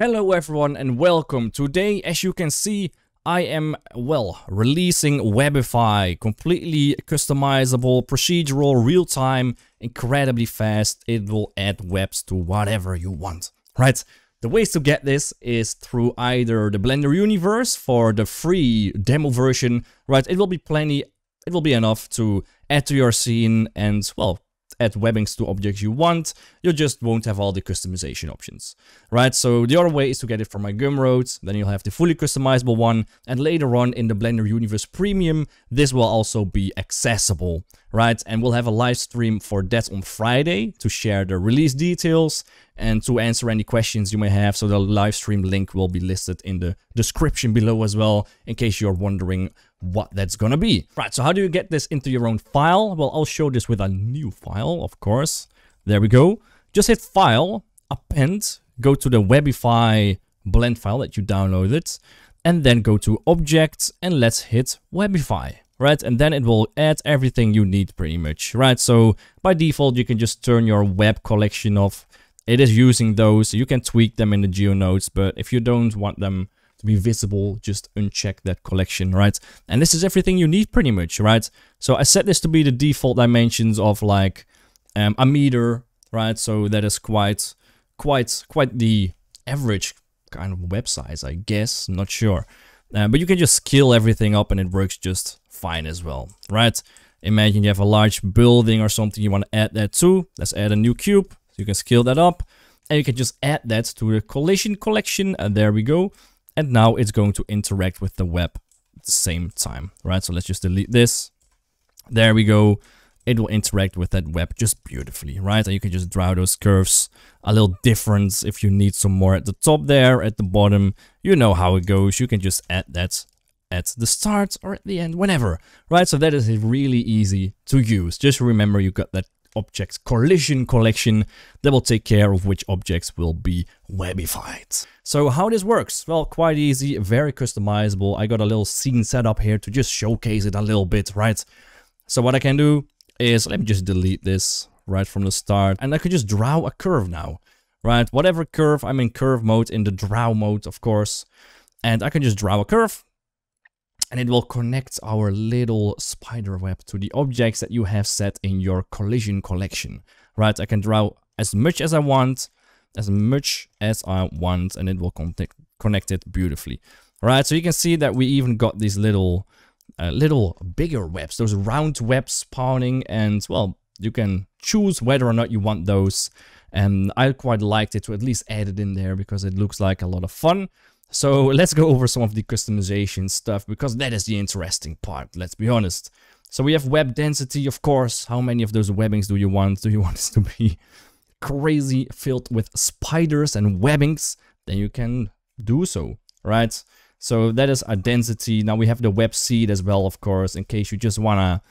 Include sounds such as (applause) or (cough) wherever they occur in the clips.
Hello everyone and welcome. Today, as you can see, I am, well, releasing Webify. Completely customizable, procedural, real-time, incredibly fast. It will add webs to whatever you want, right? The ways to get this is through either the Blender Universe for the free demo version, right? It will be plenty, it will be enough to add to your scene and, well, add webbings to objects you want, you just won't have all the customization options, right? So the other way is to get it from my Gumroad, then you'll have the fully customizable one, and later on in the Blender Universe Premium, this will also be accessible, right? And we'll have a live stream for that on Friday to share the release details and to answer any questions you may have. So the live stream link will be listed in the description below as well, in case you're wondering what that's gonna be. Right, so how do you get this into your own file? Well, I'll show this with a new file, of course. There we go. Just hit File, Append, go to the Webify blend file that you downloaded, and then go to Objects, and let's hit Webify. Right, and then it will add everything you need pretty much, right? So by default, you can just turn your web collection off. It is using those, you can tweak them in the GeoNodes, but if you don't want them to be visible, just uncheck that collection, right? And this is everything you need pretty much, right? So I set this to be the default dimensions of like um, a meter, right? So that is quite, quite, quite the average kind of web size, I guess, not sure. Uh, but you can just scale everything up and it works just fine as well, right? Imagine you have a large building or something you want to add that to. Let's add a new cube. So you can scale that up and you can just add that to the collision collection and there we go and now it's going to interact with the web at the same time, right? So let's just delete this. There we go. It will interact with that web just beautifully, right? And you can just draw those curves a little different if you need some more at the top there, at the bottom. You know how it goes. You can just add that at the start or at the end, whenever, right? So that is really easy to use. Just remember you got that objects collision collection that will take care of which objects will be webified. So how this works? Well, quite easy, very customizable. I got a little scene set up here to just showcase it a little bit, right? So what I can do is, let me just delete this right from the start, and I could just draw a curve now, right? Whatever curve, I'm in curve mode, in the draw mode, of course, and I can just draw a curve, and it will connect our little spider web to the objects that you have set in your collision collection, right? I can draw as much as I want, as much as I want, and it will connect, connect it beautifully, right? So you can see that we even got these little, uh, little bigger webs, those round webs spawning, and well, you can choose whether or not you want those. And I quite liked it to at least add it in there because it looks like a lot of fun. So let's go over some of the customization stuff because that is the interesting part, let's be honest. So we have web density, of course. How many of those webbings do you want? Do you (laughs) want this to be crazy filled with spiders and webbings? Then you can do so, right? So that is our density. Now we have the web seed as well, of course, in case you just wanna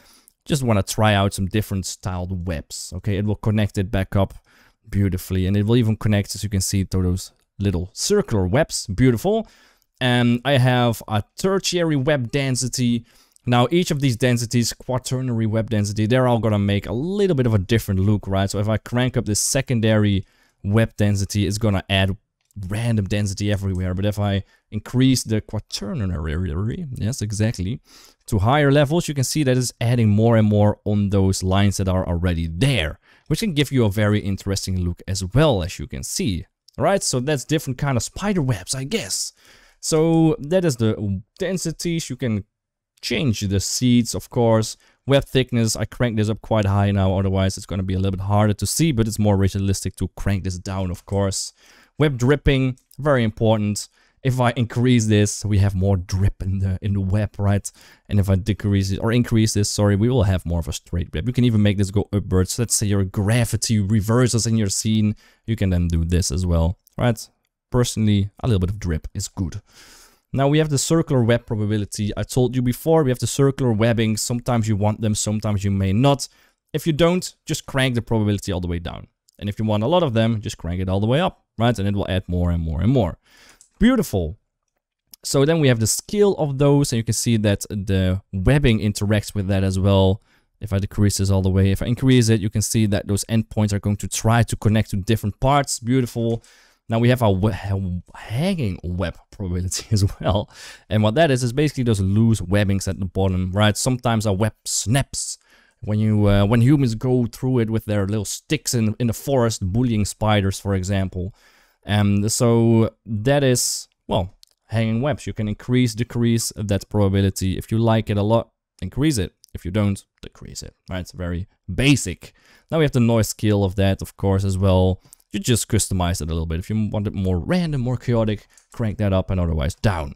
just wanna try out some different styled webs. Okay, it will connect it back up beautifully, and it will even connect, as you can see, to those little circular webs. Beautiful. And I have a tertiary web density. Now, each of these densities, quaternary web density, they're all gonna make a little bit of a different look, right? So if I crank up this secondary web density, it's gonna add random density everywhere. But if I increase the quaternary, yes, exactly, to higher levels, you can see that it's adding more and more on those lines that are already there, which can give you a very interesting look as well, as you can see. Right, so that's different kind of spider webs, I guess. So that is the densities. You can change the seeds, of course. Web thickness, I crank this up quite high now, otherwise it's going to be a little bit harder to see, but it's more realistic to crank this down, of course. Web dripping, very important if I increase this, we have more drip in the in the web, right? And if I decrease it or increase this, sorry, we will have more of a straight web. You can even make this go upwards. Let's say your gravity reverses in your scene. You can then do this as well, right? Personally, a little bit of drip is good. Now we have the circular web probability. I told you before, we have the circular webbing. Sometimes you want them, sometimes you may not. If you don't, just crank the probability all the way down. And if you want a lot of them, just crank it all the way up, right? And it will add more and more and more. Beautiful. So then we have the scale of those, and you can see that the webbing interacts with that as well. If I decrease this all the way, if I increase it, you can see that those endpoints are going to try to connect to different parts. Beautiful. Now we have our hanging web probability (laughs) as well. And what that is, is basically those loose webbings at the bottom, right? Sometimes our web snaps when you uh, when humans go through it with their little sticks in, in the forest, bullying spiders, for example. And so that is, well, hanging webs. You can increase, decrease that probability. If you like it a lot, increase it. If you don't, decrease it, right? It's very basic. Now we have the noise scale of that, of course, as well. You just customize it a little bit. If you want it more random, more chaotic, crank that up and otherwise down.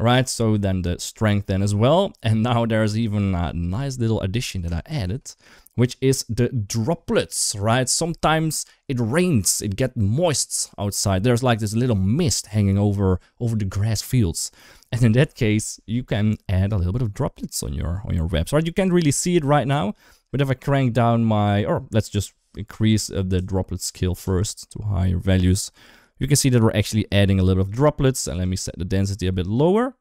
Right, so then the strength then as well. And now there's even a nice little addition that I added, which is the droplets, right? Sometimes it rains, it gets moist outside. There's like this little mist hanging over over the grass fields. And in that case, you can add a little bit of droplets on your on your webs. Right, you can't really see it right now, but if I crank down my, or let's just increase uh, the droplet scale first to higher values, you can see that we're actually adding a little bit of droplets. And let me set the density a bit lower.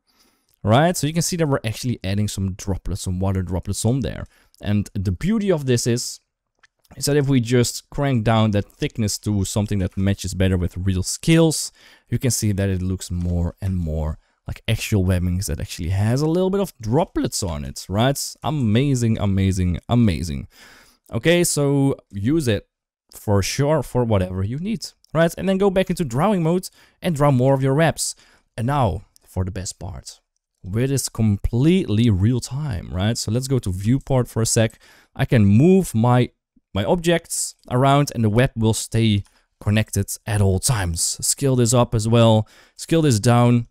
Right, so you can see that we're actually adding some droplets, some water droplets on there. And the beauty of this is, is that if we just crank down that thickness to something that matches better with real scales, you can see that it looks more and more like actual webbings that actually has a little bit of droplets on it, right? Amazing, amazing, amazing. Okay, so use it for sure for whatever you need right? And then go back into drawing mode and draw more of your webs. And now for the best part, it is completely real time, right? So let's go to viewport for a sec. I can move my, my objects around and the web will stay connected at all times. Scale this up as well, scale this down.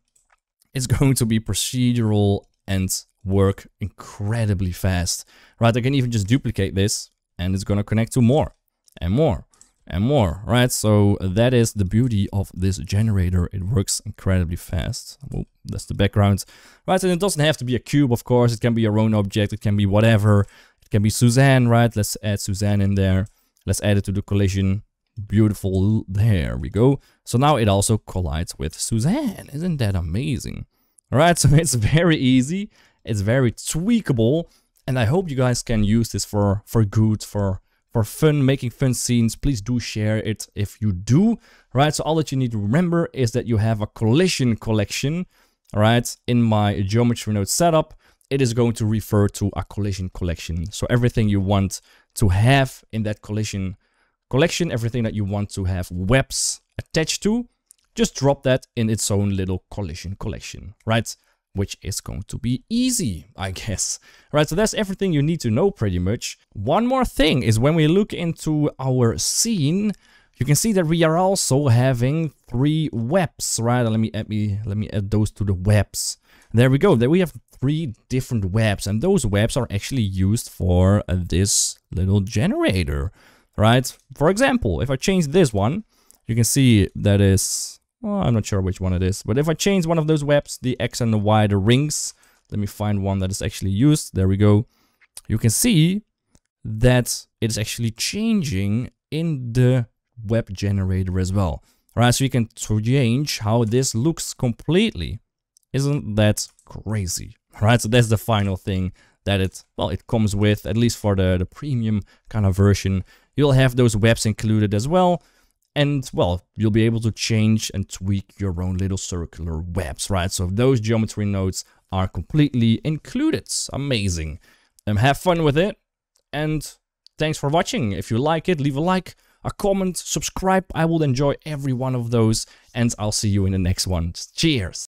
It's (laughs) going to be procedural and work incredibly fast, right? I can even just duplicate this and it's going to connect to more and more and more, right? So that is the beauty of this generator. It works incredibly fast. Well, that's the background, right? And it doesn't have to be a cube, of course. It can be your own object. It can be whatever. It can be Suzanne, right? Let's add Suzanne in there. Let's add it to the collision. Beautiful. There we go. So now it also collides with Suzanne. Isn't that amazing? All right, (laughs) so it's very easy. It's very tweakable. And I hope you guys can use this for, for good, for for fun, making fun scenes, please do share it if you do, right? So all that you need to remember is that you have a collision collection, right? In my geometry node setup, it is going to refer to a collision collection. So everything you want to have in that collision collection, everything that you want to have webs attached to, just drop that in its own little collision collection, right? Which is going to be easy, I guess. Right, so that's everything you need to know pretty much. One more thing is when we look into our scene, you can see that we are also having three webs, right? Let me add me let me add those to the webs. There we go. There we have three different webs, and those webs are actually used for this little generator, right? For example, if I change this one, you can see that is well, I'm not sure which one it is. But if I change one of those webs, the X and the Y, the rings, let me find one that is actually used. There we go. You can see that it is actually changing in the web generator as well. Right, so you can change how this looks completely. Isn't that crazy? Right, so that's the final thing that it, well, it comes with, at least for the, the premium kind of version. You'll have those webs included as well. And well, you'll be able to change and tweak your own little circular webs, right? So those geometry nodes are completely included. Amazing. Um, have fun with it. And thanks for watching. If you like it, leave a like, a comment, subscribe. I will enjoy every one of those. And I'll see you in the next one. Cheers.